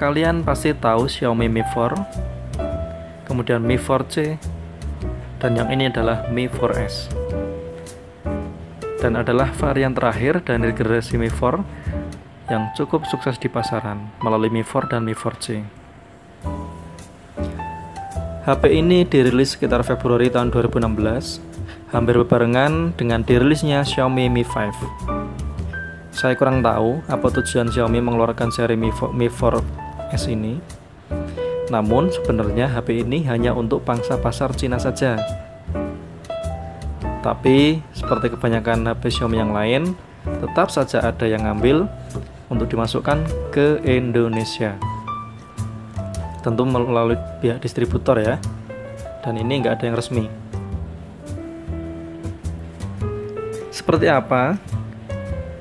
Kalian pasti tahu Xiaomi Mi 4, kemudian Mi 4C, dan yang ini adalah Mi 4S. Dan adalah varian terakhir dari generasi Mi 4 yang cukup sukses di pasaran melalui Mi 4 dan Mi 4C. HP ini dirilis sekitar Februari tahun 2016, hampir berbarengan dengan dirilisnya Xiaomi Mi 5. Saya kurang tahu apa tujuan Xiaomi mengeluarkan seri Mi 4S ini, namun sebenarnya HP ini hanya untuk pangsa pasar Cina saja. Tapi seperti kebanyakan HP Xiaomi yang lain, tetap saja ada yang ngambil untuk dimasukkan ke Indonesia. Tentu melalui pihak distributor ya. Dan ini nggak ada yang resmi. Seperti apa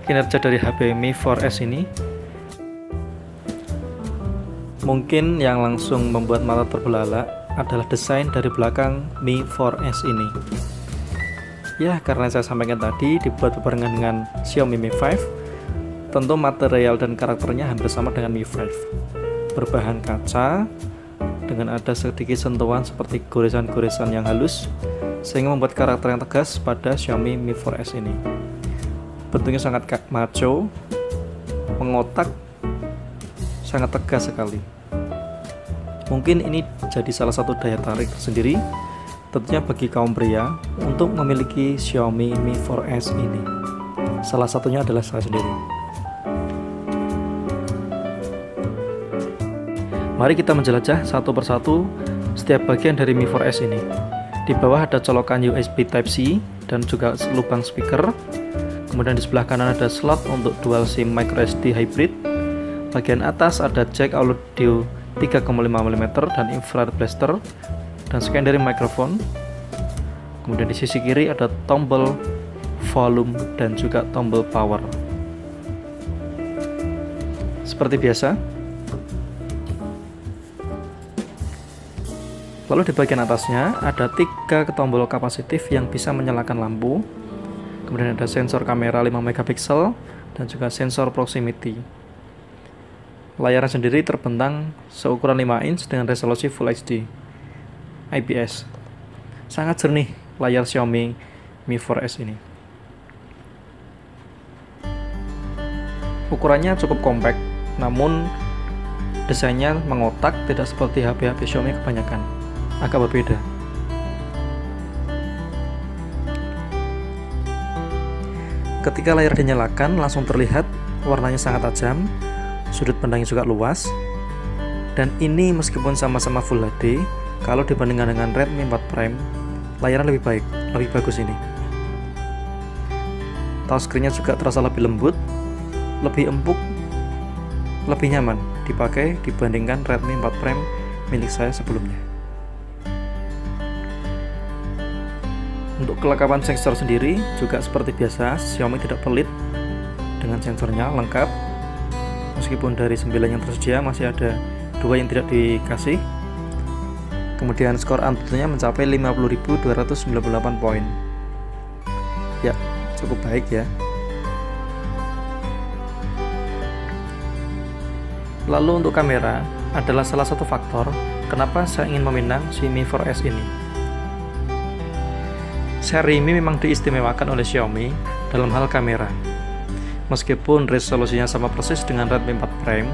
kinerja dari HP Mi 4S ini? Mungkin yang langsung membuat mata terbelalak adalah desain dari belakang Mi 4S ini. Ya, karena saya sampaikan tadi dibuat berbarengan dengan Xiaomi Mi 5, tentu material dan karakternya hampir sama dengan Mi 5. Berbahan kaca, dengan ada sedikit sentuhan seperti goresan-goresan yang halus, sehingga membuat karakter yang tegas pada Xiaomi Mi 4S ini. Bentuknya sangat macho, mengotak, sangat tegas sekali. Mungkin ini jadi salah satu daya tarik tersendiri tentunya bagi kaum pria untuk memiliki Xiaomi Mi 4S ini. Salah satunya adalah saya sendiri. Mari kita menjelajah satu persatu setiap bagian dari Mi 4S ini. Di bawah ada colokan USB Type-C dan juga lubang speaker. Kemudian di sebelah kanan ada slot untuk dual SIM microSD hybrid. Bagian atas ada jack audio 3,5 mm dan infrared blaster. Dan secondary microphone kemudian di sisi kiri ada tombol volume dan juga tombol power. Seperti biasa. Lalu di bagian atasnya ada tiga tombol kapasitif yang bisa menyalakan lampu. Kemudian ada sensor kamera 5 megapiksel dan juga sensor proximity Layarnya sendiri terbentang seukuran 5 inch dengan resolusi Full HD IPS. Sangat jernih layar Xiaomi Mi 4S ini. Ukurannya cukup kompak, namun desainnya mengotak tidak seperti HP-HP Xiaomi kebanyakan. Agak berbeda. Ketika layar dinyalakan, langsung terlihat warnanya sangat tajam sudut pandangnya juga luas. Dan ini meskipun sama-sama Full HD kalau dibandingkan dengan Redmi 4 Prime layarnya lebih baik, lebih bagus ini. Touchscreennya juga terasa lebih lembut lebih empuk lebih nyaman dipakai dibandingkan Redmi 4 Prime milik saya sebelumnya. Untuk kelengkapan sensor sendiri juga seperti biasa Xiaomi tidak pelit dengan sensornya lengkap meskipun dari 9 yang tersedia masih ada dua yang tidak dikasih. Kemudian skor Antutunya mencapai 50.298 poin. Ya cukup baik ya. Lalu untuk kamera adalah salah satu faktor kenapa saya ingin meminang si Mi 4S ini. Seri Mi memang diistimewakan oleh Xiaomi dalam hal kamera Meskipun resolusinya sama persis dengan Redmi 4 Prime,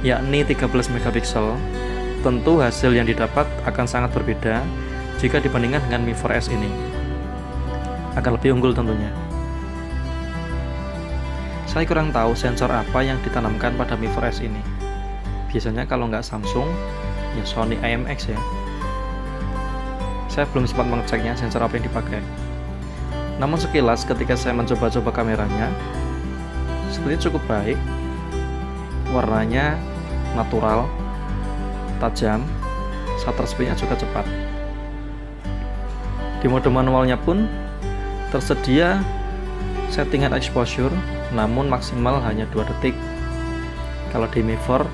yakni 13 megapiksel, tentu hasil yang didapat akan sangat berbeda jika dibandingkan dengan Mi 4S ini. Akan lebih unggul tentunya. Saya kurang tahu sensor apa yang ditanamkan pada Mi 4S ini. Biasanya kalau nggak Samsung, ya Sony IMX ya. Saya belum sempat mengeceknya sensor apa yang dipakai. Namun sekilas ketika saya mencoba-coba kameranya, sebenarnya cukup baik. Warnanya natural tajam shutter speednya juga cepat. Di mode manualnya pun tersedia settingan exposure namun maksimal hanya 2 detik. Kalau di Mi 4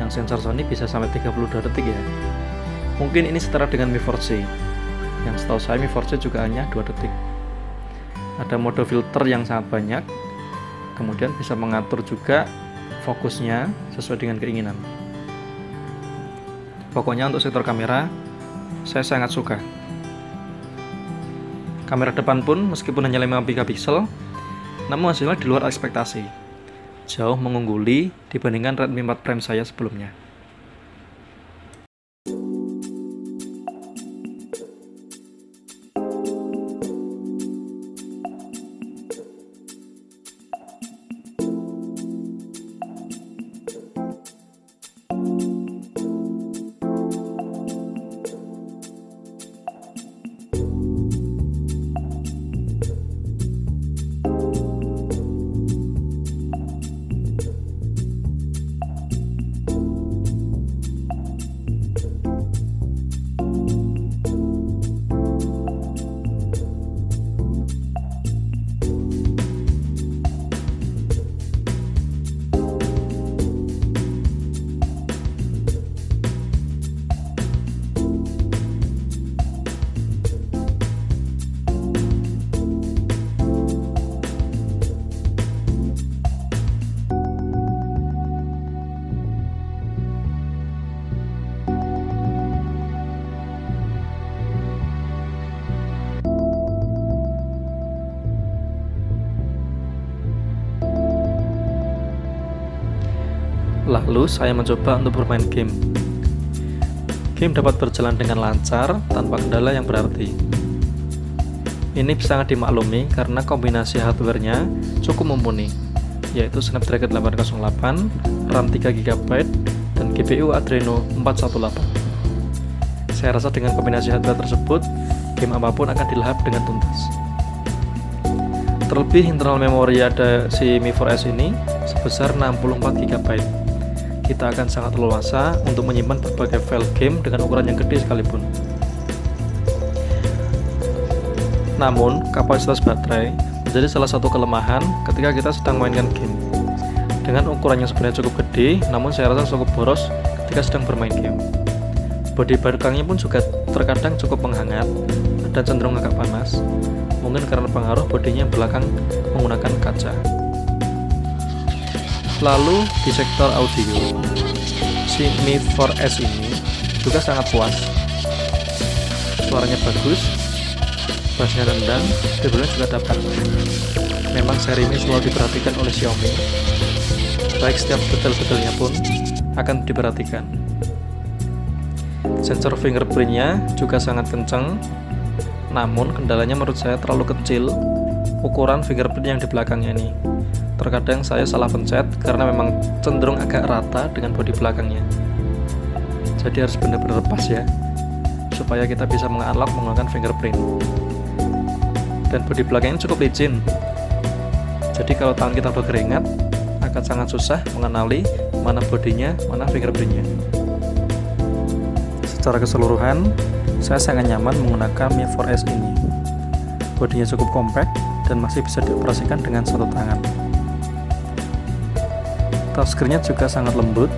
yang sensor Sony bisa sampai 32 detik ya. Mungkin ini setara dengan Mi 4C yang setahu saya Mi 4C juga hanya 2 detik. Ada mode filter yang sangat banyak kemudian bisa mengatur juga fokusnya sesuai dengan keinginan. Pokoknya untuk sektor kamera, saya sangat suka. Kamera depan pun meskipun hanya 5 megapiksel, namun hasilnya di luar ekspektasi. Jauh mengungguli dibandingkan Redmi 4 Prime saya sebelumnya. Lalu saya mencoba untuk bermain game. Game dapat berjalan dengan lancar tanpa kendala yang berarti. Ini sangat dimaklumi karena kombinasi hardware-nya cukup mumpuni, yaitu Snapdragon 808, RAM 3GB, dan GPU Adreno 418. Saya rasa dengan kombinasi hardware tersebut, game apa pun akan dilahap dengan tuntas. Terlebih internal memori ada si Mi 4S ini sebesar 64GB kita akan sangat leluasa untuk menyimpan berbagai file game dengan ukuran yang gede sekalipun. Namun, kapasitas baterai menjadi salah satu kelemahan ketika kita sedang mainkan game. Dengan ukuran yang sebenarnya cukup gede, namun saya rasa cukup boros ketika sedang bermain game. Bodi belakangnya pun juga terkadang cukup menghangat dan cenderung agak panas, mungkin karena pengaruh bodinya belakang menggunakan kaca. Lalu di sektor audio, si Mi 4S ini juga sangat puas. Suaranya bagus, bassnya rendah, treble juga dapat. Memang seri ini selalu diperhatikan oleh Xiaomi. Baik setiap detail-detailnya pun akan diperhatikan. Sensor fingerprintnya juga sangat kencang, namun kendalanya menurut saya terlalu kecil ukuran fingerprint yang di belakangnya ini terkadang saya salah pencet karena memang cenderung agak rata dengan bodi belakangnya. Jadi harus benar-benar pas ya supaya kita bisa mengunlock menggunakan fingerprint. Dan bodi belakangnya cukup licin. Jadi kalau tangan kita berkeringat akan sangat susah mengenali mana bodinya mana fingerprintnya. Secara keseluruhan saya sangat nyaman menggunakan Mi 4S ini. Bodinya cukup compact dan masih bisa dioperasikan dengan satu tangan touchscreennya juga sangat lembut,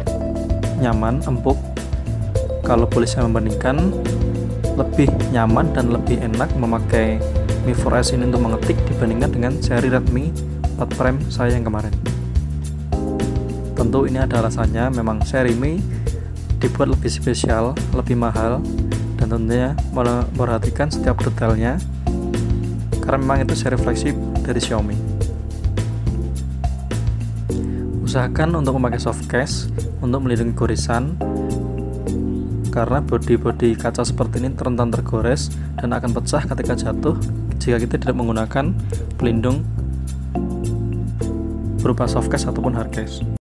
nyaman, empuk. Kalau boleh saya membandingkan, lebih nyaman dan lebih enak memakai Mi 4S ini untuk mengetik dibandingkan dengan seri Redmi 4 Prime saya yang kemarin. Tentu ini ada alasannya, memang seri Mi dibuat lebih spesial, lebih mahal, dan tentunya memperhatikan setiap detailnya karena memang itu seri flagship dari Xiaomi usahakan untuk memakai soft case untuk melindungi gorisan karena bodi-bodi kaca seperti ini rentan tergores dan akan pecah ketika jatuh jika kita tidak menggunakan pelindung berupa soft case ataupun hard case